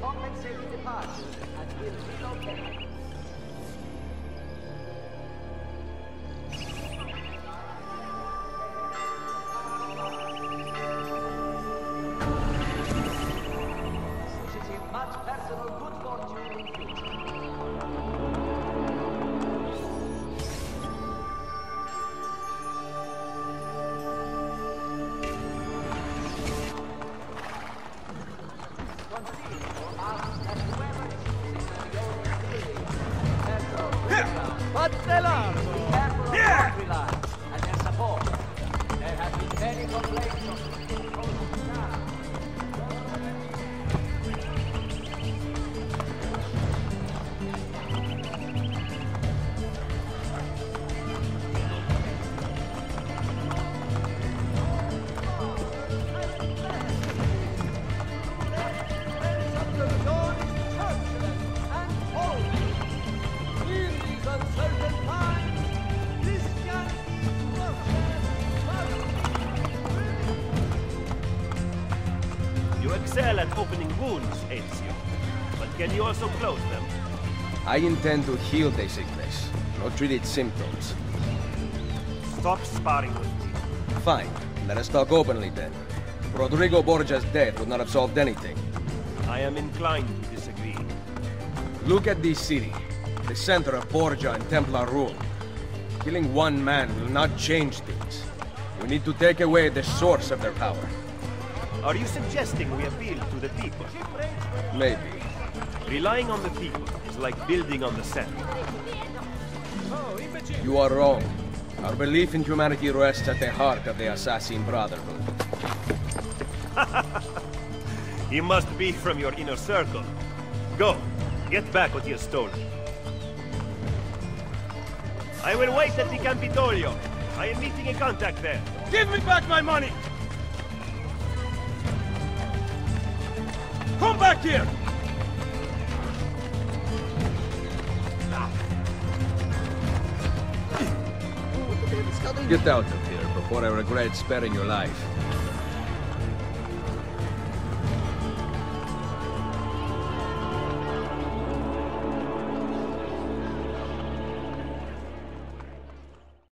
compensated departures and will relocate. Careful, Pattelano! You excel at opening wounds, Ezio. But can you also close them? I intend to heal the sickness, not treat its symptoms. Stop sparring with me. Fine, let us talk openly then. Rodrigo Borgia's death would not have solved anything. I am inclined to disagree. Look at this city, the center of Borgia and Templar rule. Killing one man will not change things. We need to take away the source of their power. Are you suggesting we appeal to the people? Maybe. Relying on the people is like building on the sand. You are wrong. Our belief in humanity rests at the heart of the Assassin Brotherhood. He must be from your inner circle. Go, get back what he has stolen. I will wait at the Campidoglio. I am meeting a contact there. Give me back my money! Back here! Get out of here before I regret sparing your life.